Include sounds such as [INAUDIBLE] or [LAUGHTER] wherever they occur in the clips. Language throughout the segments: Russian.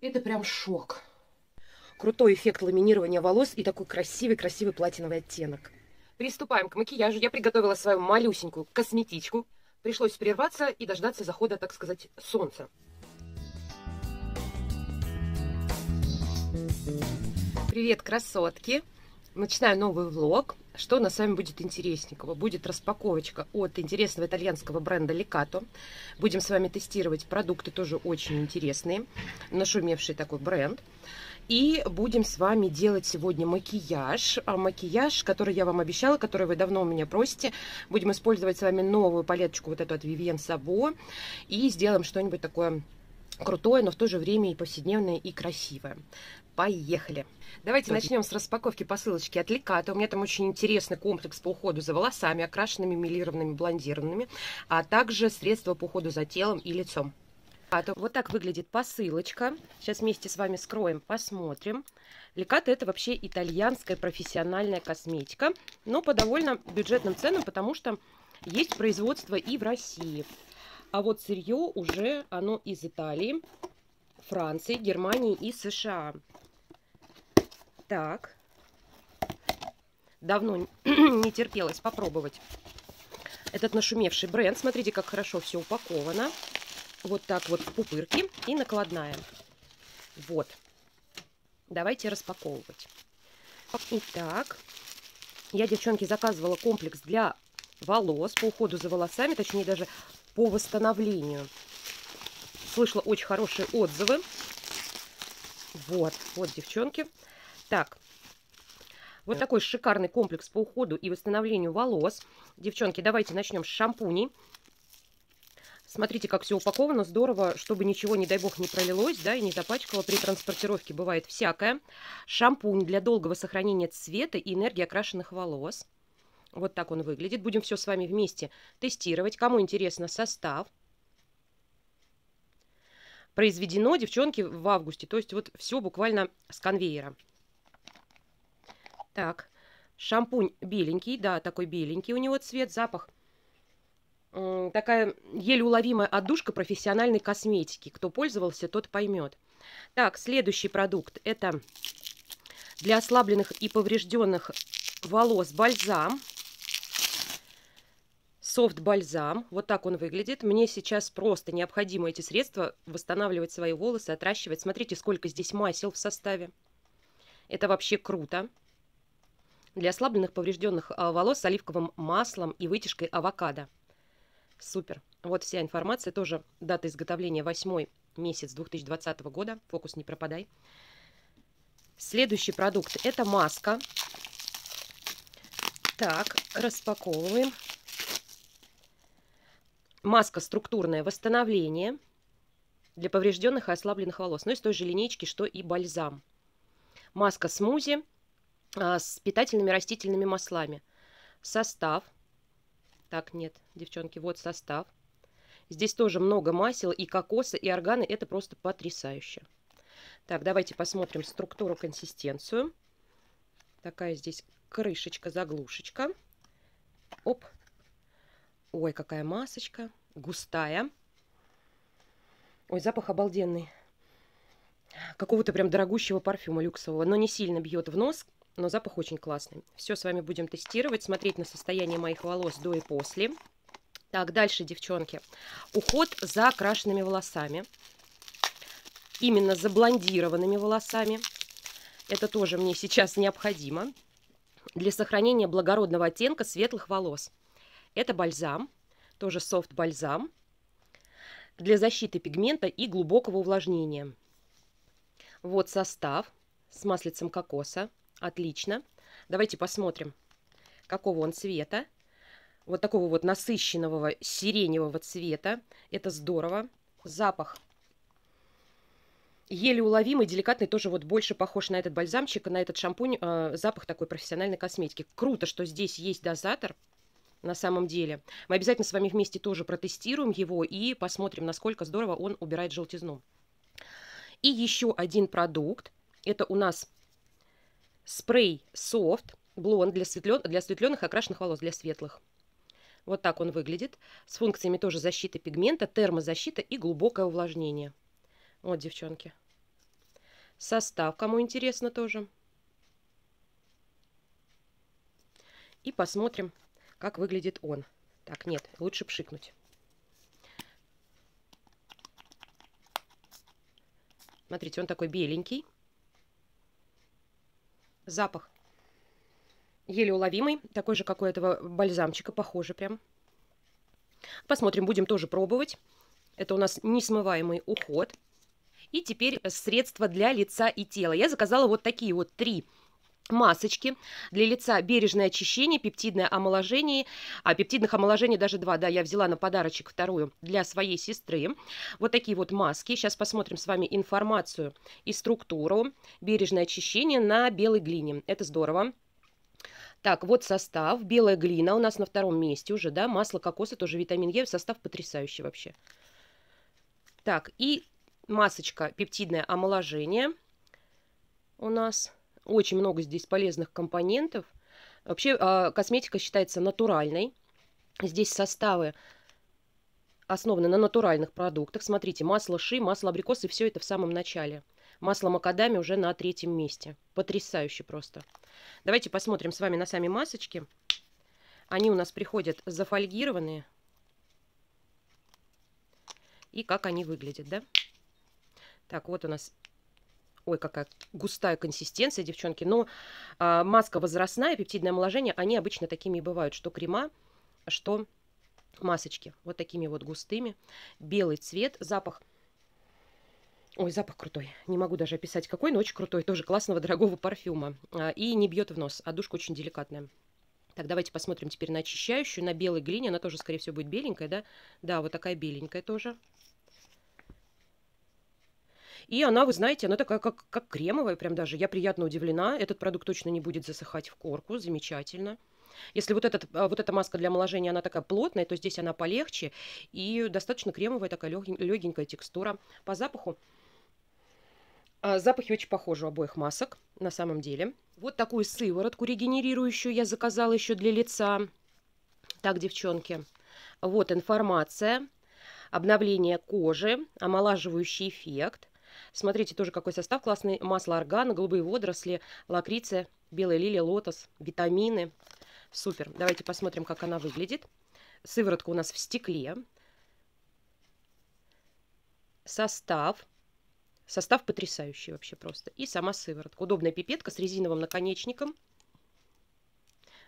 Это прям шок. Крутой эффект ламинирования волос и такой красивый-красивый платиновый оттенок. Приступаем к макияжу. Я приготовила свою малюсенькую косметичку. Пришлось прерваться и дождаться захода, так сказать, солнца. Привет, красотки! Начинаю новый влог. Что у нас с вами будет интересненького? Будет распаковочка от интересного итальянского бренда Лекато. Будем с вами тестировать продукты, тоже очень интересные. Нашумевший такой бренд. И будем с вами делать сегодня макияж. А макияж, который я вам обещала, который вы давно у меня просите. Будем использовать с вами новую палеточку, вот эту от Vivienne Sabo. И сделаем что-нибудь такое крутое, но в то же время и повседневное, и красивое. Поехали! Давайте начнем с распаковки посылочки от Леката. У меня там очень интересный комплекс по уходу за волосами, окрашенными, милированными, блондированными, а также средства по уходу за телом и лицом. Вот так выглядит посылочка. Сейчас вместе с вами скроем, посмотрим. Леката это вообще итальянская профессиональная косметика, но по довольно бюджетным ценам, потому что есть производство и в России. А вот сырье уже оно из Италии, Франции, Германии и США. Так. Давно [CLEARS THROAT] не терпелось попробовать этот нашумевший бренд. Смотрите, как хорошо все упаковано. Вот так вот в пупырке и накладная. Вот. Давайте распаковывать. Итак, я, девчонки, заказывала комплекс для волос, по уходу за волосами, точнее даже по восстановлению. Слышала очень хорошие отзывы. Вот, вот, девчонки. Так, вот такой шикарный комплекс по уходу и восстановлению волос. Девчонки, давайте начнем с шампуней. Смотрите, как все упаковано, здорово, чтобы ничего, не дай бог, не пролилось, да, и не запачкало. При транспортировке бывает всякое. Шампунь для долгого сохранения цвета и энергии окрашенных волос. Вот так он выглядит. Будем все с вами вместе тестировать. Кому интересно состав. Произведено, девчонки, в августе. То есть вот все буквально с конвейера. Так, шампунь беленький, да, такой беленький у него цвет, запах. Такая еле уловимая отдушка профессиональной косметики. Кто пользовался, тот поймет. Так, следующий продукт. Это для ослабленных и поврежденных волос бальзам. Софт-бальзам. Вот так он выглядит. Мне сейчас просто необходимо эти средства восстанавливать свои волосы, отращивать. Смотрите, сколько здесь масел в составе. Это вообще круто для ослабленных поврежденных а, волос с оливковым маслом и вытяжкой авокадо. Супер. Вот вся информация, тоже дата изготовления 8 месяц 2020 года. Фокус не пропадай. Следующий продукт это маска. Так, распаковываем. Маска структурное восстановление для поврежденных и ослабленных волос. Ну, из той же линейки, что и бальзам. Маска смузи с питательными растительными маслами. Состав. Так, нет, девчонки, вот состав. Здесь тоже много масел и кокоса, и органы. Это просто потрясающе. Так, давайте посмотрим структуру, консистенцию. Такая здесь крышечка, заглушечка. Оп. Ой, какая масочка. Густая. Ой, запах обалденный. Какого-то прям дорогущего парфюма люксового, но не сильно бьет в нос но запах очень классный. Все с вами будем тестировать, смотреть на состояние моих волос до и после. Так, дальше, девчонки. Уход за окрашенными волосами. Именно за блондированными волосами. Это тоже мне сейчас необходимо. Для сохранения благородного оттенка светлых волос. Это бальзам, тоже софт-бальзам. Для защиты пигмента и глубокого увлажнения. Вот состав с маслицем кокоса. Отлично. Давайте посмотрим, какого он цвета. Вот такого вот насыщенного сиреневого цвета. Это здорово. Запах еле уловимый, деликатный, тоже вот больше похож на этот бальзамчик, на этот шампунь. Э, запах такой профессиональной косметики. Круто, что здесь есть дозатор на самом деле. Мы обязательно с вами вместе тоже протестируем его и посмотрим, насколько здорово он убирает желтизну. И еще один продукт. Это у нас Спрей Soft Блонд для, светлен... для осветленных и окрашенных волос, для светлых. Вот так он выглядит. С функциями тоже защиты пигмента, термозащита и глубокое увлажнение. Вот, девчонки. Состав, кому интересно тоже. И посмотрим, как выглядит он. Так, нет, лучше пшикнуть. Смотрите, он такой беленький. Запах еле уловимый, такой же, как у этого бальзамчика, похоже прям. Посмотрим, будем тоже пробовать. Это у нас несмываемый уход. И теперь средства для лица и тела. Я заказала вот такие вот три масочки для лица бережное очищение, пептидное омоложение, а пептидных омоложений даже два, да, я взяла на подарочек вторую для своей сестры. Вот такие вот маски. Сейчас посмотрим с вами информацию и структуру. Бережное очищение на белой глине. Это здорово. Так, вот состав. Белая глина у нас на втором месте уже, да. Масло кокоса, тоже витамин Е. Состав потрясающий вообще. Так, и масочка пептидное омоложение у нас. Очень много здесь полезных компонентов. Вообще а, косметика считается натуральной. Здесь составы основаны на натуральных продуктах. Смотрите, масло ши, масло абрикоса, и все это в самом начале. Масло макадами уже на третьем месте. Потрясающе просто. Давайте посмотрим с вами на сами масочки. Они у нас приходят зафольгированные. И как они выглядят, да? Так, вот у нас... Ой, какая густая консистенция, девчонки. Но а, маска возрастная, пептидное омоложение, они обычно такими и бывают. Что крема, что масочки. Вот такими вот густыми. Белый цвет, запах Ой, запах крутой. Не могу даже описать какой, но очень крутой. Тоже классного, дорогого парфюма. А, и не бьет в нос. А душка очень деликатная. Так, давайте посмотрим теперь на очищающую, на белой глине. Она тоже, скорее всего, будет беленькая, да? Да, вот такая беленькая тоже. И она, вы знаете, она такая, как, как кремовая прям даже. Я приятно удивлена. Этот продукт точно не будет засыхать в корку. Замечательно. Если вот, этот, а, вот эта маска для омоложения, она такая плотная, то здесь она полегче. И достаточно кремовая такая легенькая текстура. По запаху а, запахи очень похожи у обоих масок, на самом деле. Вот такую сыворотку регенерирующую я заказала еще для лица. Так, девчонки, вот информация. Обновление кожи, омолаживающий эффект. Смотрите, тоже какой состав классный. Масло органа, голубые водоросли, лакриция, белая лилия, лотос, витамины. Супер. Давайте посмотрим, как она выглядит. Сыворотка у нас в стекле. Состав Состав потрясающий вообще просто. И сама сыворотка. Удобная пипетка с резиновым наконечником.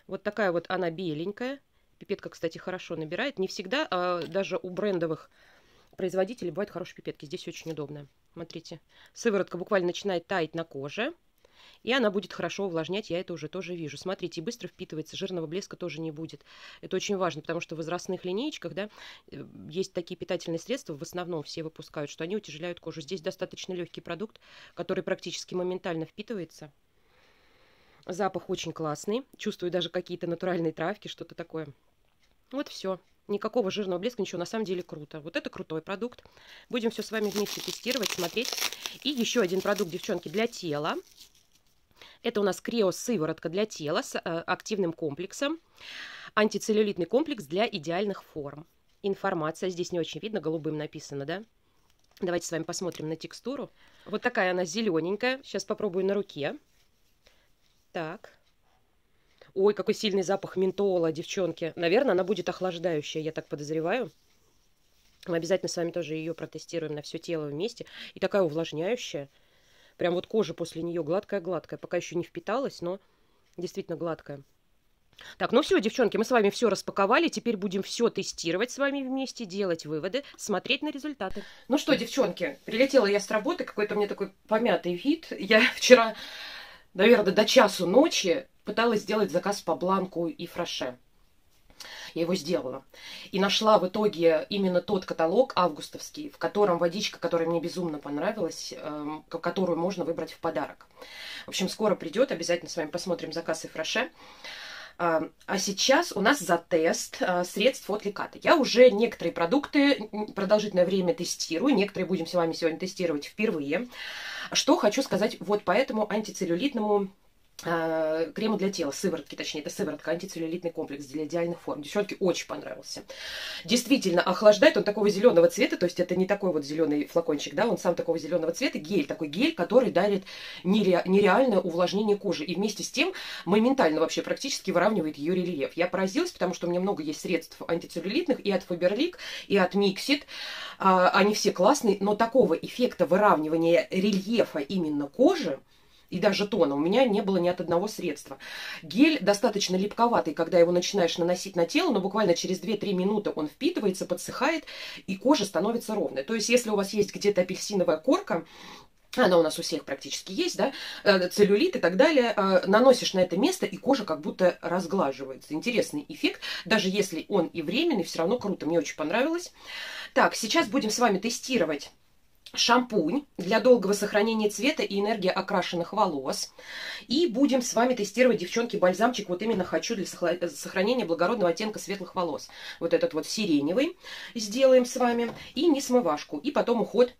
Вот такая вот она беленькая. Пипетка, кстати, хорошо набирает. Не всегда, а даже у брендовых производителей бывают хорошие пипетки. Здесь очень удобно. Смотрите. Сыворотка буквально начинает таять на коже. И она будет хорошо увлажнять, я это уже тоже вижу. Смотрите, быстро впитывается, жирного блеска тоже не будет. Это очень важно, потому что в возрастных линеечках, да, э, есть такие питательные средства, в основном все выпускают, что они утяжеляют кожу. Здесь достаточно легкий продукт, который практически моментально впитывается. Запах очень классный. Чувствую даже какие-то натуральные травки, что-то такое. Вот все. Никакого жирного блеска, ничего. На самом деле круто. Вот это крутой продукт. Будем все с вами вместе тестировать, смотреть. И еще один продукт, девчонки, для тела. Это у нас крио-сыворотка для тела с э, активным комплексом. Антицеллюлитный комплекс для идеальных форм. Информация здесь не очень видно, голубым написано, да? Давайте с вами посмотрим на текстуру. Вот такая она зелененькая. Сейчас попробую на руке. Так. Ой, какой сильный запах ментола, девчонки. Наверное, она будет охлаждающая, я так подозреваю. Мы обязательно с вами тоже ее протестируем на все тело вместе. И такая увлажняющая. Прям вот кожа после нее гладкая-гладкая. Пока еще не впиталась, но действительно гладкая. Так, ну все, девчонки, мы с вами все распаковали. Теперь будем все тестировать с вами вместе, делать выводы, смотреть на результаты. Ну что, девчонки, прилетела я с работы, какой-то меня такой помятый вид. Я [LAUGHS] вчера, наверное, до часу ночи пыталась сделать заказ по бланку и фраше я его сделала. И нашла в итоге именно тот каталог августовский, в котором водичка, которая мне безумно понравилась, э, которую можно выбрать в подарок. В общем, скоро придет, обязательно с вами посмотрим заказ и фраше. А, а сейчас у нас за тест а, средств от Леката. Я уже некоторые продукты продолжительное время тестирую, некоторые будем с вами сегодня тестировать впервые. Что хочу сказать вот по этому антицеллюлитному э, крема для тела, сыворотки, точнее, это сыворотка, антицеллюлитный комплекс для идеальных форм. Девчонке очень понравился. Действительно, охлаждает он такого зеленого цвета, то есть это не такой вот зеленый флакончик, да, он сам такого зеленого цвета, гель, такой гель, который дарит нере, нереальное увлажнение кожи. И вместе с тем моментально вообще практически выравнивает ее рельеф. Я поразилась, потому что у меня много есть средств антицеллюлитных и от Faberlic, и от Mixit. А, они все классные, но такого эффекта выравнивания рельефа именно кожи, и даже тона у меня не было ни от одного средства. Гель достаточно липковатый, когда его начинаешь наносить на тело, но буквально через 2-3 минуты он впитывается, подсыхает, и кожа становится ровной. То есть, если у вас есть где-то апельсиновая корка, она у нас у всех практически есть, да, э, целлюлит и так далее, э, наносишь на это место, и кожа как будто разглаживается. Интересный эффект, даже если он и временный, все равно круто, мне очень понравилось. Так, сейчас будем с вами тестировать шампунь для долгого сохранения цвета и энергии окрашенных волос. И будем с вами тестировать, девчонки, бальзамчик. Вот именно хочу для сохранения благородного оттенка светлых волос. Вот этот вот сиреневый сделаем с вами. И не смывашку. И потом уход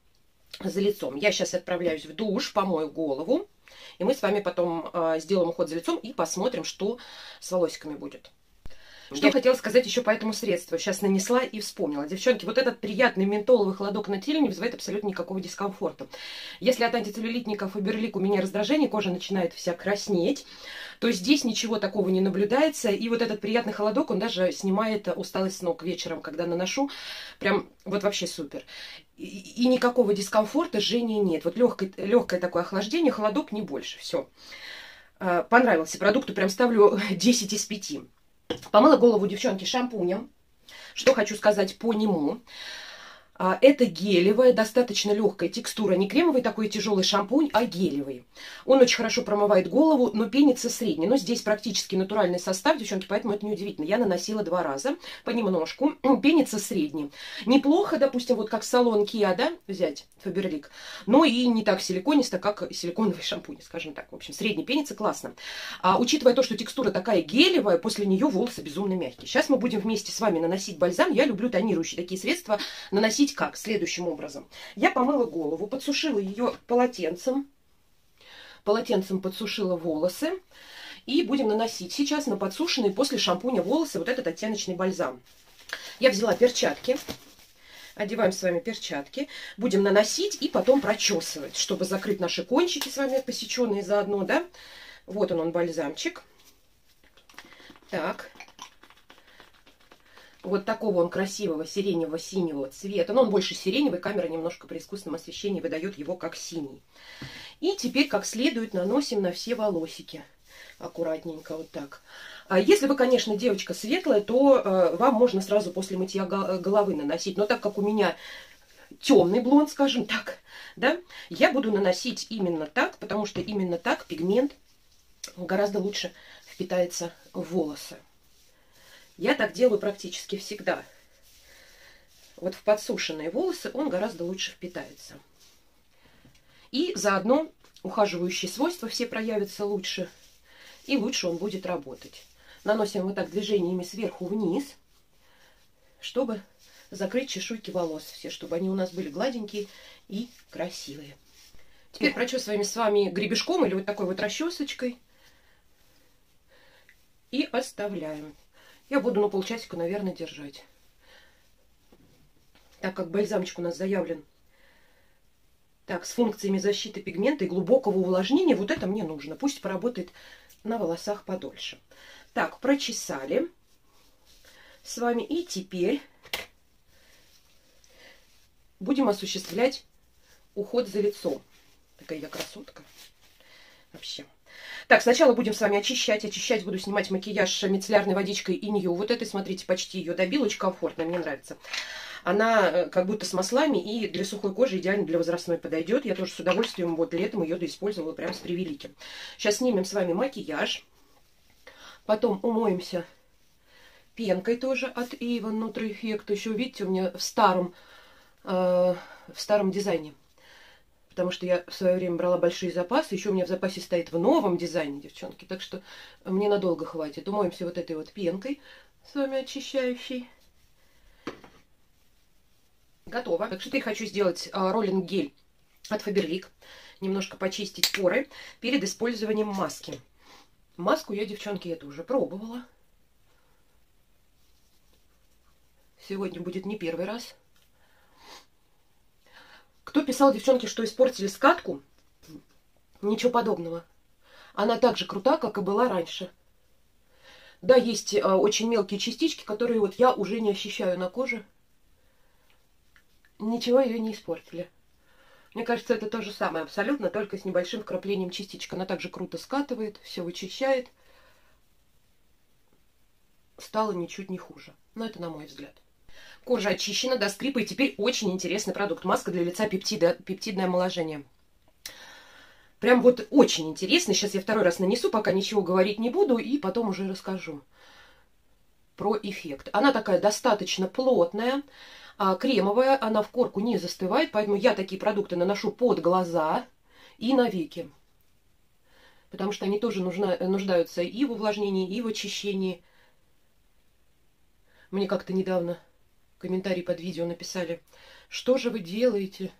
за лицом. Я сейчас отправляюсь в душ, помою голову. И мы с вами потом э, сделаем уход за лицом и посмотрим, что с волосиками будет. Что я хотела сказать еще по этому средству. Сейчас нанесла и вспомнила. Девчонки, вот этот приятный ментоловый холодок на теле не вызывает абсолютно никакого дискомфорта. Если от антицеллюлитников и берлик у меня раздражение, кожа начинает вся краснеть, то здесь ничего такого не наблюдается. И вот этот приятный холодок, он даже снимает усталость с ног вечером, когда наношу. Прям вот вообще супер. И, и никакого дискомфорта, жжения нет. Вот легкое, легкое такое охлаждение, холодок не больше. Все. А, понравился продукту, прям ставлю [LAUGHS] 10 из 5. Помыла голову девчонки шампунем. Что хочу сказать по нему. А, это гелевая, достаточно легкая текстура, не кремовый такой тяжелый шампунь, а гелевый. Он очень хорошо промывает голову, но пенится средний. Но здесь практически натуральный состав, девчонки, поэтому это не удивительно. Я наносила два раза, понемножку. [CLEARS THROAT] Пенится средний. Неплохо, допустим, вот как салон Kia, да, взять Фаберлик, но и не так силиконисто, как силиконовый [LAUGHS] шампунь, скажем так. В общем, средний пенится классно. А, учитывая то, что текстура такая гелевая, после нее волосы безумно мягкие. Сейчас мы будем вместе с вами наносить бальзам. Я люблю тонирующие такие средства наносить Наносить как? Следующим образом. Я помыла голову, подсушила ее полотенцем. Полотенцем подсушила волосы. И будем наносить сейчас на подсушенные после шампуня волосы вот этот оттеночный бальзам. Я взяла перчатки. Одеваем с вами перчатки. Будем наносить и потом прочесывать, чтобы закрыть наши кончики с вами посеченные заодно, да? Вот он, он бальзамчик. Так, вот такого он красивого сиренево-синего цвета. Но он больше сиреневый, камера немножко при искусственном освещении выдает его как синий. И теперь как следует наносим на все волосики. Аккуратненько вот так. А если вы, конечно, девочка светлая, то э, вам можно сразу после мытья головы наносить. Но так как у меня темный блонд, скажем так, да, я буду наносить именно так, потому что именно так пигмент гораздо лучше впитается в волосы. Я так делаю практически всегда. Вот в подсушенные волосы он гораздо лучше впитается. И заодно ухаживающие свойства все проявятся лучше. И лучше он будет работать. Наносим вот так движениями сверху вниз, чтобы закрыть чешуйки волос все, чтобы они у нас были гладенькие и красивые. Теперь прочесываем с вами гребешком или вот такой вот расчесочкой. И оставляем. Я буду на полчасика, наверное, держать. Так как бальзамчик у нас заявлен так, с функциями защиты пигмента и глубокого увлажнения, вот это мне нужно. Пусть поработает на волосах подольше. Так, прочесали с вами. И теперь будем осуществлять уход за лицом. Такая я красотка. Вообще. Так, сначала будем с вами очищать. Очищать буду снимать макияж мицеллярной водичкой и нее. Вот этой, смотрите, почти ее добил. Очень комфортно, мне нравится. Она э, как будто с маслами и для сухой кожи идеально для возрастной подойдет. Я тоже с удовольствием вот летом ее доиспользовала прям с превеликим. Сейчас снимем с вами макияж. Потом умоемся пенкой тоже от Avon Nutri Effect. Еще, видите, у меня в старом, э, в старом дизайне потому что я в свое время брала большие запасы. Еще у меня в запасе стоит в новом дизайне, девчонки. Так что мне надолго хватит. Умоемся вот этой вот пенкой с вами очищающей. Готово. Так что теперь хочу сделать а, роллинг-гель от Faberlic. Немножко почистить поры перед использованием маски. Маску я, девчонки, это уже пробовала. Сегодня будет не первый раз. Кто писал, девчонки, что испортили скатку? Ничего подобного. Она так же крута, как и была раньше. Да, есть э, очень мелкие частички, которые вот я уже не ощущаю на коже. Ничего ее не испортили. Мне кажется, это то же самое абсолютно, только с небольшим вкраплением частичек. Она также круто скатывает, все вычищает. Стало ничуть не хуже. Но это на мой взгляд. Кожа очищена до скрипа, и теперь очень интересный продукт. Маска для лица пептида, пептидное омоложение. Прям вот очень интересно. Сейчас я второй раз нанесу, пока ничего говорить не буду, и потом уже расскажу про эффект. Она такая достаточно плотная, а, кремовая, она в корку не застывает, поэтому я такие продукты наношу под глаза и на веки. Потому что они тоже нужна, нуждаются и в увлажнении, и в очищении. Мне как-то недавно комментарий под видео написали, что же вы делаете?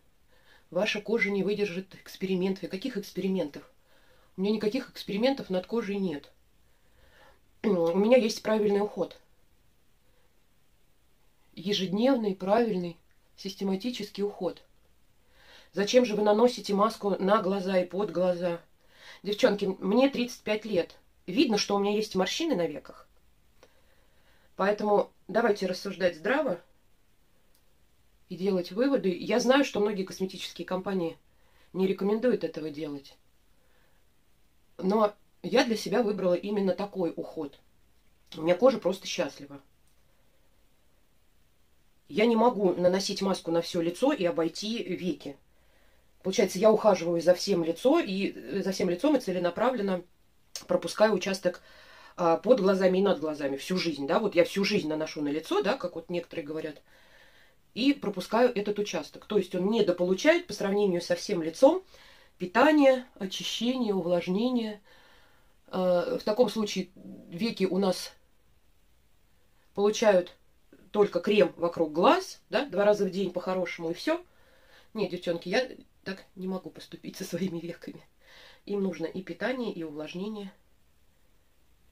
Ваша кожа не выдержит экспериментов. каких экспериментов? У меня никаких экспериментов над кожей нет. У меня есть правильный уход. Ежедневный, правильный, систематический уход. Зачем же вы наносите маску на глаза и под глаза? Девчонки, мне 35 лет. Видно, что у меня есть морщины на веках. Поэтому давайте рассуждать здраво и делать выводы. Я знаю, что многие косметические компании не рекомендуют этого делать. Но я для себя выбрала именно такой уход. У меня кожа просто счастлива. Я не могу наносить маску на все лицо и обойти веки. Получается, я ухаживаю за всем лицо и за всем лицом и целенаправленно пропускаю участок а, под глазами и над глазами всю жизнь, да, вот я всю жизнь наношу на лицо, да, как вот некоторые говорят, и пропускаю этот участок. То есть он недополучает по сравнению со всем лицом питание, очищение, увлажнение. А, в таком случае веки у нас получают только крем вокруг глаз, да, два раза в день по-хорошему и все. Нет, девчонки, я так не могу поступить со своими веками. Им нужно и питание, и увлажнение,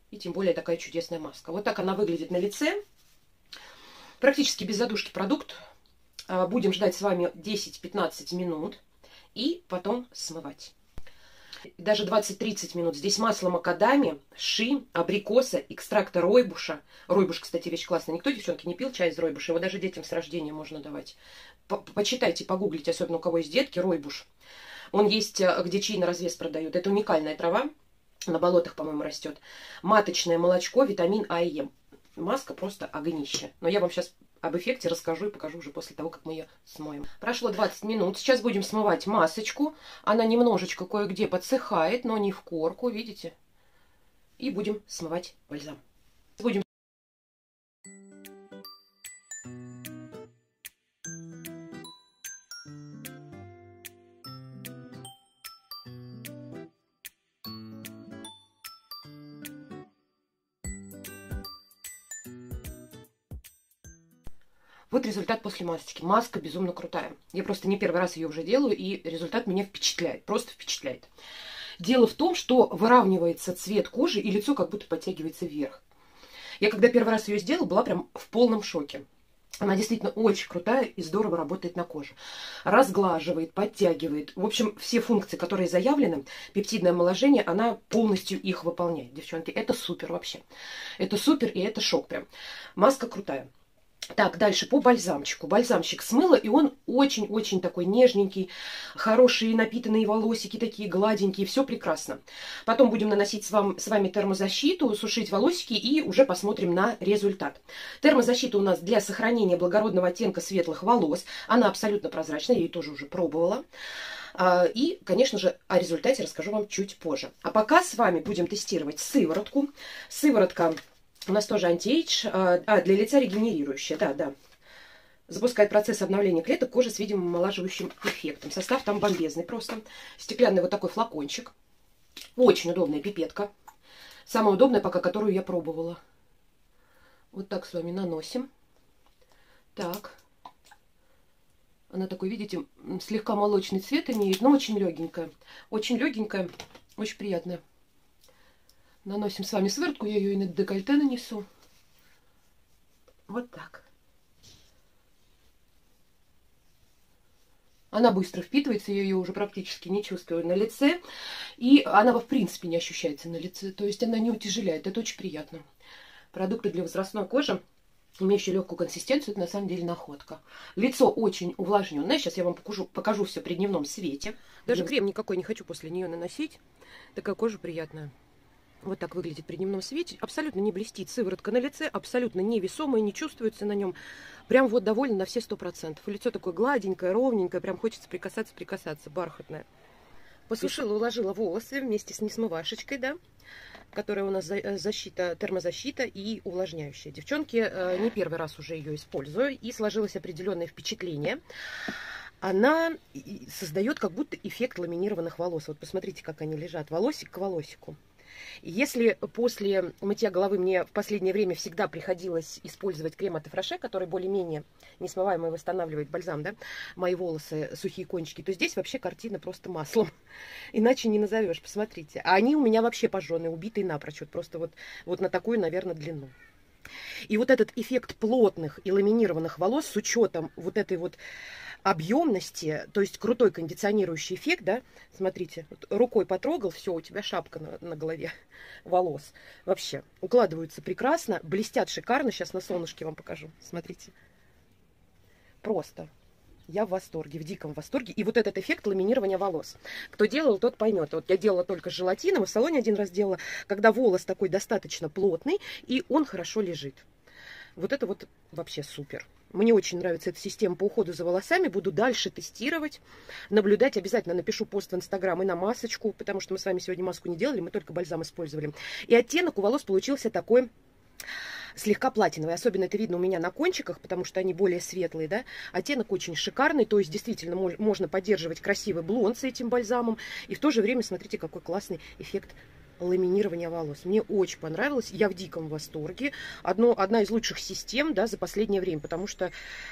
и тем более такая чудесная маска. Вот так она выглядит на лице. Практически без задушки продукт. А, будем ждать с вами 10-15 минут и потом смывать. Даже 20-30 минут. Здесь масло макадами, ши, абрикоса, экстракта ройбуша. Ройбуш, кстати, вещь классная. Никто, девчонки, не пил чай из ройбуша. Его даже детям с рождения можно давать. Почитайте, погуглите, особенно у кого есть детки, ройбуш. Он есть, э, где чай на развес продают. Это уникальная трава. На болотах, по-моему, растет. Маточное молочко, витамин А и Е. Маска просто огнище. Но я вам сейчас об эффекте расскажу и покажу уже после того, как мы ее смоем. Прошло 20 минут. Сейчас будем смывать масочку. Она немножечко кое-где подсыхает, но не в корку, видите? И будем смывать бальзам. Будем Вот результат после масочки. Маска безумно крутая. Я просто не первый раз ее уже делаю, и результат меня впечатляет. Просто впечатляет. Дело в том, что выравнивается цвет кожи, и лицо как будто подтягивается вверх. Я когда первый раз ее сделала, была прям в полном шоке. Она действительно очень крутая и здорово работает на коже. Разглаживает, подтягивает. В общем, все функции, которые заявлены, пептидное омоложение, она полностью их выполняет, девчонки. Это супер вообще. Это супер и это шок прям. Маска крутая. Так, дальше по бальзамчику. Бальзамчик смыла, и он очень-очень такой нежненький, хорошие напитанные волосики, такие гладенькие, все прекрасно. Потом будем наносить с, вам, с вами термозащиту, сушить волосики и уже посмотрим на результат. Термозащита у нас для сохранения благородного оттенка светлых волос. Она абсолютно прозрачная, я ее тоже уже пробовала. А, и, конечно же, о результате расскажу вам чуть позже. А пока с вами будем тестировать сыворотку. Сыворотка у нас тоже антиэйдж. А, а, для лица регенерирующая, да, да. Запускает процесс обновления клеток кожи с видимым омолаживающим эффектом. Состав там бомбезный просто. Стеклянный вот такой флакончик. Очень удобная пипетка. Самая удобная, пока которую я пробовала. Вот так с вами наносим. Так. Она такой, видите, слегка молочный цвет имеет, но очень легенькая. Очень легенькая, очень приятная. Наносим с вами сыворотку, я ее и на декольте нанесу. Вот так. Она быстро впитывается, я ее уже практически не чувствую на лице. И она, в принципе, не ощущается на лице. То есть она не утяжеляет. Это очень приятно. Продукты для возрастной кожи, имеющие легкую консистенцию, это на самом деле находка. Лицо очень увлажненное. Сейчас я вам покажу, покажу все при дневном свете. Даже крем никакой не хочу после нее наносить. Такая кожа приятная. Вот так выглядит при дневном свете. Абсолютно не блестит сыворотка на лице, абсолютно невесомая, не чувствуется на нем. Прям вот довольно на все сто процентов. Лицо такое гладенькое, ровненькое, прям хочется прикасаться, прикасаться, бархатное. Посушила, уложила волосы вместе с несмывашечкой, да, которая у нас э, защита, термозащита и увлажняющая. Девчонки, э, не первый раз уже ее использую, и сложилось определенное впечатление она создает как будто эффект ламинированных волос. Вот посмотрите, как они лежат, волосик к волосику. Если после мытья головы мне в последнее время всегда приходилось использовать крем от Эфраше, который более-менее несмываемый восстанавливает бальзам, да, мои волосы, сухие кончики, то здесь вообще картина просто маслом. [LAUGHS] Иначе не назовешь, посмотрите. А они у меня вообще пожженные, убитые напрочь, вот просто вот, вот на такую, наверное, длину. И вот этот эффект плотных и ламинированных волос с учетом вот этой вот объемности, то есть крутой кондиционирующий эффект, да, смотрите, вот рукой потрогал, все, у тебя шапка на, на голове [LAUGHS] волос. Вообще, укладываются прекрасно, блестят шикарно, сейчас на солнышке вам покажу, смотрите. Просто. Я в восторге, в диком восторге. И вот этот эффект ламинирования волос. Кто делал, тот поймет. Вот я делала только с желатином, в салоне один раз делала, когда волос такой достаточно плотный, и он хорошо лежит. Вот это вот вообще супер. Мне очень нравится эта система по уходу за волосами. Буду дальше тестировать, наблюдать. Обязательно напишу пост в Инстаграм и на масочку, потому что мы с вами сегодня маску не делали, мы только бальзам использовали. И оттенок у волос получился такой слегка платиновый. Особенно это видно у меня на кончиках, потому что они более светлые, да. Оттенок очень шикарный, то есть действительно можно поддерживать красивый блонд с этим бальзамом. И в то же время, смотрите, какой классный эффект ламинирования волос. Мне очень понравилось, я в диком восторге. Одно, одна из лучших систем да, за последнее время, потому что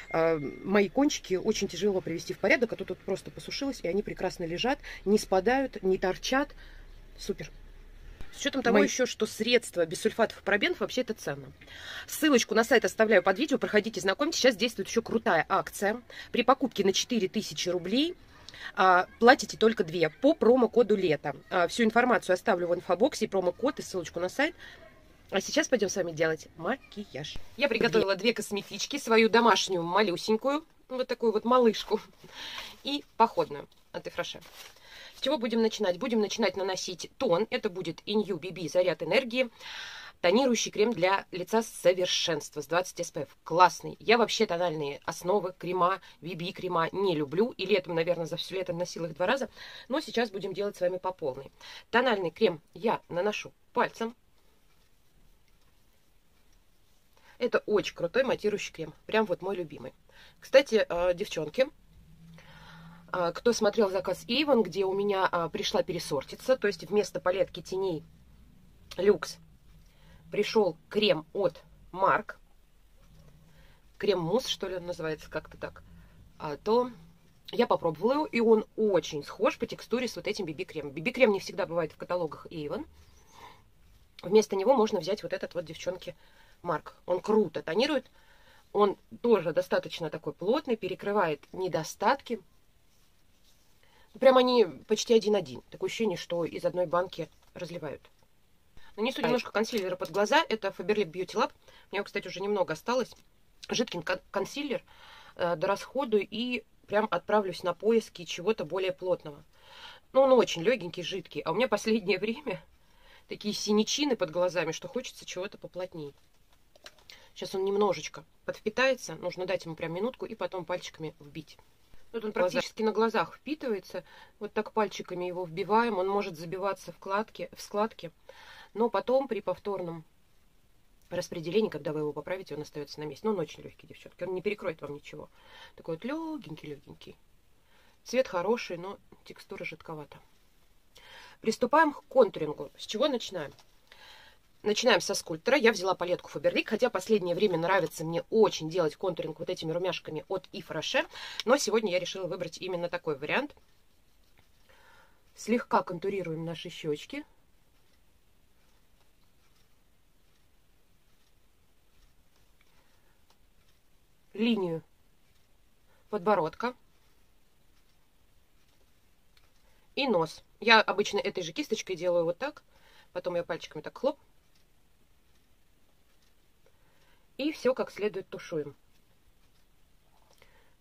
э, мои кончики очень тяжело привести в порядок, а то тут просто посушилось, и они прекрасно лежат, не спадают, не торчат. Супер. С учетом того Мои... еще, что средства без сульфатов и парабенов вообще это ценно. Ссылочку на сайт оставляю под видео, проходите, знакомьтесь. Сейчас действует еще крутая акция. При покупке на 4000 рублей – платите только две по промокоду лето. А, всю информацию оставлю в инфобоксе, промокод и ссылочку на сайт. А сейчас пойдем с вами делать макияж. Я приготовила две косметички, свою домашнюю малюсенькую, вот такую вот малышку, и походную от Эфраше. Чего будем начинать? Будем начинать наносить тон. Это будет Inyu BB Заряд энергии. Тонирующий крем для лица совершенства с 20 SPF. Классный. Я вообще тональные основы, крема, BB крема не люблю. И летом, наверное, за все лето носила их два раза. Но сейчас будем делать с вами по полной. Тональный крем я наношу пальцем. Это очень крутой матирующий крем. Прям вот мой любимый. Кстати, э, девчонки, кто смотрел заказ Avon, где у меня э, пришла пересортица, то есть вместо палетки теней люкс пришел крем от Марк, крем-мусс, что ли, он называется как-то так, а, то я попробовала его, и он очень схож по текстуре с вот этим BB-кремом. BB-крем не всегда бывает в каталогах Avon. Вместо него можно взять вот этот вот, девчонки, Марк. Он круто тонирует, он тоже достаточно такой плотный, перекрывает недостатки. Прям они почти один-один. Такое ощущение, что из одной банки разливают. Нанесу немножко консилера под глаза. Это Faberlic Beauty Lab. У меня, кстати, уже немного осталось. Жидкий консилер э, до расходу. И прям отправлюсь на поиски чего-то более плотного. Ну, он очень легенький, жидкий. А у меня последнее [LAUGHS] время такие синячины под глазами, что хочется чего-то поплотнее. Сейчас он немножечко подвпитается. Нужно дать ему прям минутку и потом пальчиками вбить. Вот он практически на глазах впитывается. Вот так пальчиками его вбиваем. Он может забиваться в, кладке, в складки. Но потом при повторном распределении, когда вы его поправите, он остается на месте. Но он очень легкий, девчонки. Он не перекроет вам ничего. Такой вот легенький-легенький. Цвет хороший, но текстура жидковата. Приступаем к контурингу. С чего начинаем? Начинаем со скульптора. Я взяла палетку Фаберлик, хотя последнее время нравится мне очень делать контуринг вот этими румяшками от Ив Роше, но сегодня я решила выбрать именно такой вариант. Слегка контурируем наши щечки. Линию подбородка. И нос. Я обычно этой же кисточкой делаю вот так. Потом я пальчиками так хлоп и все как следует тушуем.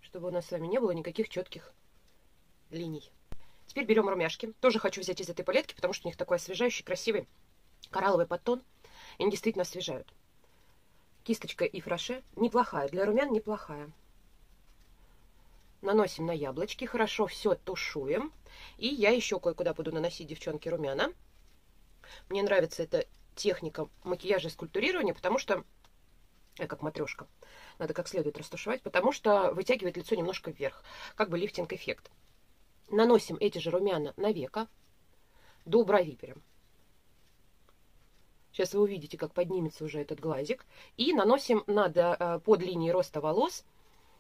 Чтобы у нас с вами не было никаких четких линий. Теперь берем румяшки. Тоже хочу взять из этой палетки, потому что у них такой освежающий, красивый коралловый подтон. И они действительно освежают. Кисточка и фраше неплохая. Для румян неплохая. Наносим на яблочки. Хорошо все тушуем. И я еще кое-куда буду наносить, девчонки, румяна. Мне нравится эта техника макияжа и скульптурирования, потому что... Я как матрешка. Надо как следует растушевать, потому что вытягивает лицо немножко вверх. Как бы лифтинг-эффект. Наносим эти же румяна на века до брови прям. Сейчас вы увидите, как поднимется уже этот глазик. И наносим над, э, под линией роста волос,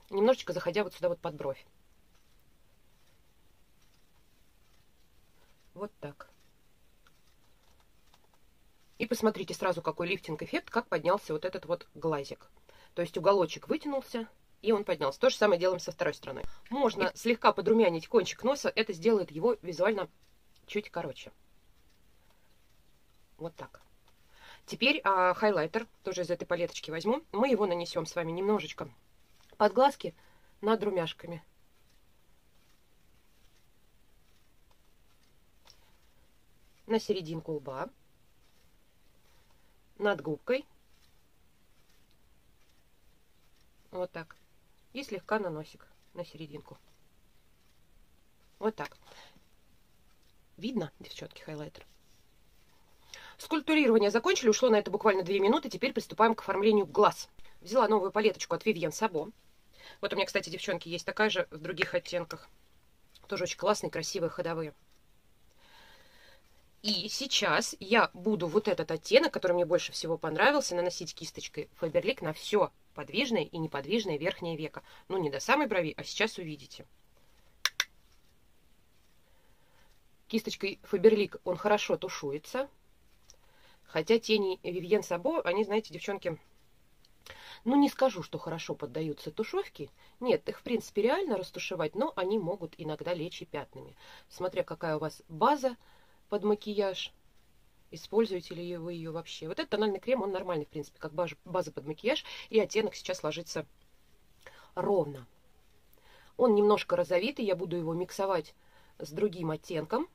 немножечко заходя вот сюда вот под бровь. Вот так. И посмотрите сразу, какой лифтинг-эффект, как поднялся вот этот вот глазик. То есть уголочек вытянулся, и он поднялся. То же самое делаем со второй стороны. Можно слегка подрумянить кончик носа, это сделает его визуально чуть короче. Вот так. Теперь а, хайлайтер, тоже из этой палеточки возьму. Мы его нанесем с вами немножечко под глазки над румяшками. На серединку лба. Над губкой. Вот так и слегка на носик, на серединку. Вот так. Видно, девчонки, хайлайтер? Скульптурирование закончили, ушло на это буквально 2 минуты. Теперь приступаем к оформлению глаз. Взяла новую палеточку от Vivienne Sabo. Вот у меня, кстати, девчонки, есть такая же в других оттенках. Тоже очень классные, красивые, ходовые. И сейчас я буду вот этот оттенок, который мне больше всего понравился, наносить кисточкой Faberlic на все подвижное и неподвижное верхнее веко. Ну, не до самой брови, а сейчас увидите. Кисточкой Faberlic он хорошо тушуется. Хотя тени Vivienne Sabo, они, знаете, девчонки, ну, не скажу, что хорошо поддаются тушевке. Нет, их, в принципе, реально растушевать, но они могут иногда лечь и пятнами. Смотря какая у вас база, под макияж. Используете ли вы ее вообще? Вот этот тональный крем, он нормальный, в принципе, как база под макияж. И оттенок сейчас ложится ровно. Он немножко розовитый, я буду его миксовать с другим оттенком.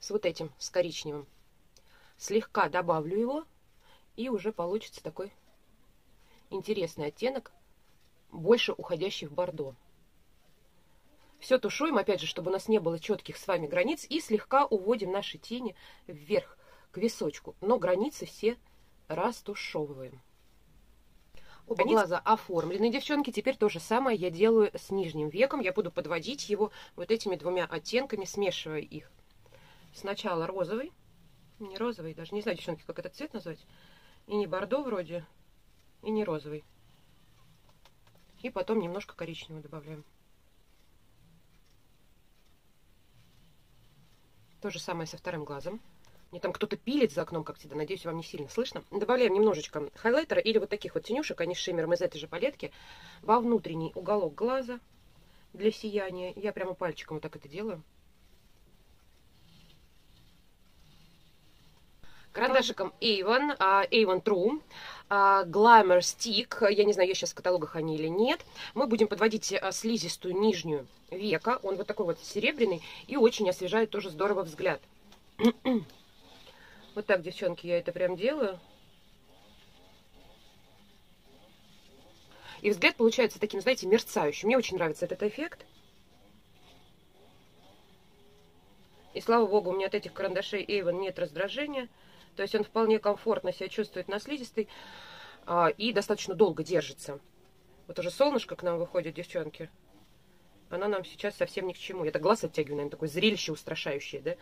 С вот этим, с коричневым. Слегка добавлю его, и уже получится такой интересный оттенок, больше уходящий в бордо. Все тушуем, опять же, чтобы у нас не было четких с вами границ. И слегка уводим наши тени вверх, к височку. Но границы все растушевываем. Оба глаза оформлены, девчонки. Теперь то же самое я делаю с нижним веком. Я буду подводить его вот этими двумя оттенками, смешивая их. Сначала розовый. Не розовый, даже не знаю, девчонки, как этот цвет назвать. И не бордо вроде, и не розовый. И потом немножко коричневого добавляем. То же самое со вторым глазом. Мне там кто-то пилит за окном, как всегда. Надеюсь, вам не сильно слышно. Добавляем немножечко хайлайтера или вот таких вот тенюшек, они с шиммером из этой же палетки, во внутренний уголок глаза для сияния. Я прямо пальчиком вот так это делаю. карандашиком Avon, Avon True, Glamour Stick, я не знаю, есть сейчас в каталогах они или нет. Мы будем подводить uh, слизистую нижнюю века, он вот такой вот серебряный и очень освежает тоже здорово взгляд. [CLEARS THROAT] вот так, девчонки, я это прям делаю. И взгляд получается таким, знаете, мерцающим. Мне очень нравится этот эффект. И слава богу, у меня от этих карандашей Avon нет раздражения. То есть он вполне комфортно себя чувствует на слизистой а, и достаточно долго держится. Вот уже солнышко к нам выходит, девчонки. Она нам сейчас совсем ни к чему. Я так глаз оттягиваю, наверное, такое зрелище устрашающее, да?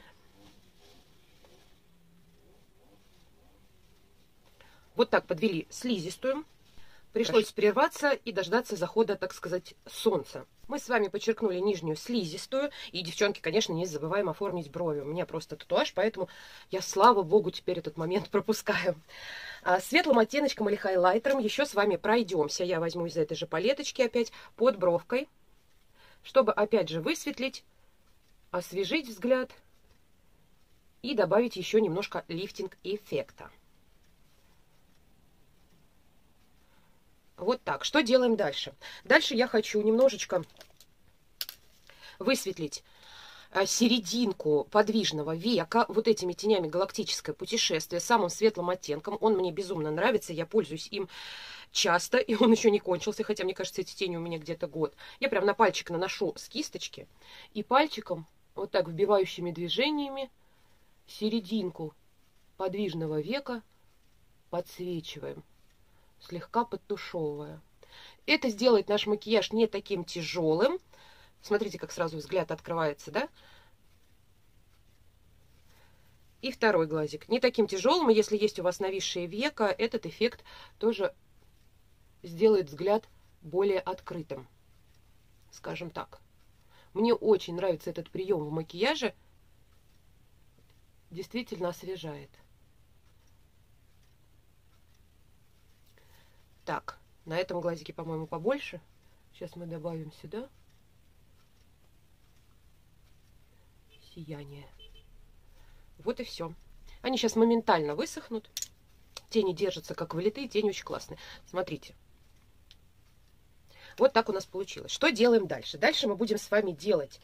Вот так подвели слизистую. Пришлось прерваться и дождаться захода, так сказать, солнца. Мы с вами подчеркнули нижнюю слизистую. И, девчонки, конечно, не забываем оформить брови. У меня просто татуаж, поэтому я, слава богу, теперь этот момент [LAUGHS] пропускаю. А, светлым оттеночком или хайлайтером еще с вами пройдемся. Я возьму из этой же палеточки опять под бровкой, чтобы, опять же, высветлить, освежить взгляд и добавить еще немножко лифтинг-эффекта. Вот так. Что делаем дальше? Дальше я хочу немножечко высветлить э, серединку подвижного века вот этими тенями галактическое путешествие самым светлым оттенком. Он мне безумно нравится, я пользуюсь им часто, и он еще не кончился, хотя, мне кажется, эти тени у меня где-то год. Я прям на пальчик наношу с кисточки и пальчиком, вот так вбивающими движениями, серединку подвижного века подсвечиваем слегка подтушевывая. Это сделает наш макияж не таким тяжелым. Смотрите, как сразу взгляд открывается, да? И второй глазик. Не таким тяжелым, и если есть у вас нависшие века, этот эффект тоже сделает взгляд более открытым. Скажем так. Мне очень нравится этот прием в макияже. Действительно освежает. Так, на этом глазике, по-моему, побольше. Сейчас мы добавим сюда сияние. Вот и все. Они сейчас моментально высохнут. Тени держатся как влитые, тени очень классные. Смотрите. Вот так у нас получилось. Что делаем дальше? Дальше мы будем с вами делать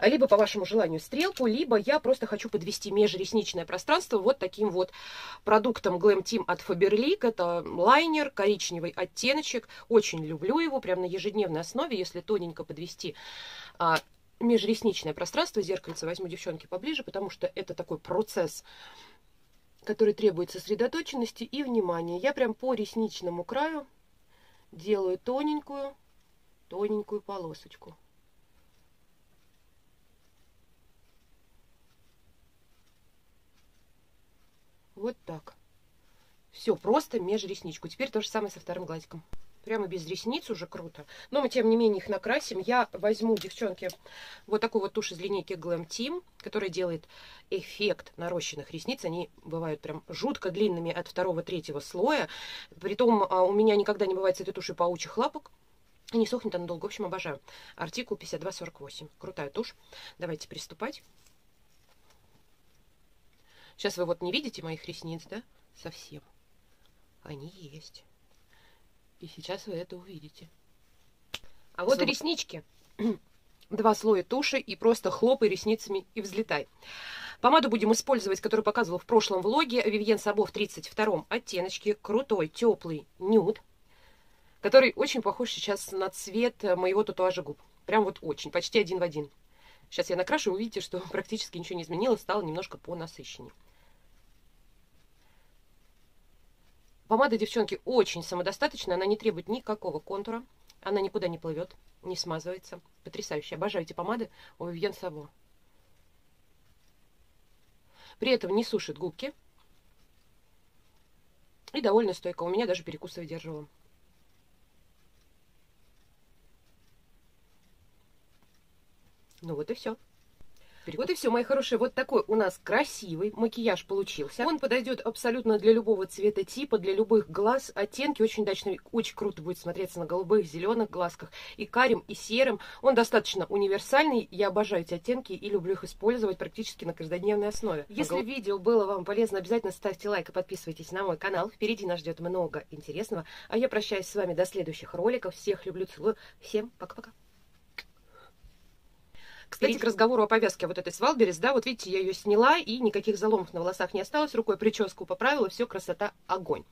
либо по вашему желанию стрелку, либо я просто хочу подвести межресничное пространство вот таким вот продуктом Glam Team от Faberlic. Это лайнер, коричневый оттеночек. Очень люблю его, прям на ежедневной основе, если тоненько подвести а, межресничное пространство. Зеркальце возьму, девчонки, поближе, потому что это такой процесс который требует сосредоточенности и внимания. Я прям по ресничному краю делаю тоненькую, тоненькую полосочку. Вот так. Все, просто межресничку. Теперь то же самое со вторым глазиком. Прямо без ресниц уже круто. Но мы, тем не менее, их накрасим. Я возьму, девчонки, вот такую вот тушь из линейки Glam Team, которая делает эффект нарощенных ресниц. Они бывают прям жутко длинными от второго-третьего слоя. Притом а, у меня никогда не бывает с этой тушью паучих лапок. Не сохнет она долго. В общем, обожаю. Артикул 5248. Крутая тушь. Давайте приступать. Сейчас вы вот не видите моих ресниц, да? Совсем. Они есть. И сейчас вы это увидите. А вот и реснички. [CLEARS THROAT] Два слоя туши и просто хлопай ресницами и взлетай. Помаду будем использовать, которую показывала в прошлом влоге. Вивьен Сабо в 32 оттеночке. Крутой, теплый нюд. Который очень похож сейчас на цвет моего татуажа губ. Прям вот очень, почти один в один. Сейчас я накрашу, увидите, что [LAUGHS] практически ничего не изменилось, стало немножко по насыщеннее. Помада, девчонки, очень самодостаточная, она не требует никакого контура, она никуда не плывет, не смазывается. Потрясающе. Обожаю эти помады у Vivienne Savo. При этом не сушит губки. И довольно стойко. У меня даже перекус выдерживала. Ну вот и все. Вот и все, мои хорошие. Вот такой у нас красивый макияж получился. Он подойдет абсолютно для любого цвета типа, для любых глаз. Оттенки очень удачные, очень круто будет смотреться на голубых, зеленых глазках. И карим, и серым. Он достаточно универсальный. Я обожаю эти оттенки и люблю их использовать практически на каждодневной основе. Если видео было вам полезно, обязательно ставьте лайк и подписывайтесь на мой канал. Впереди нас ждет много интересного. А я прощаюсь с вами до следующих роликов. Всех люблю, целую. Всем пока-пока. Кстати, к разговору о повязке вот этой Свалберис, да, вот видите, я ее сняла, и никаких заломов на волосах не осталось, рукой прическу поправила, все, красота, огонь.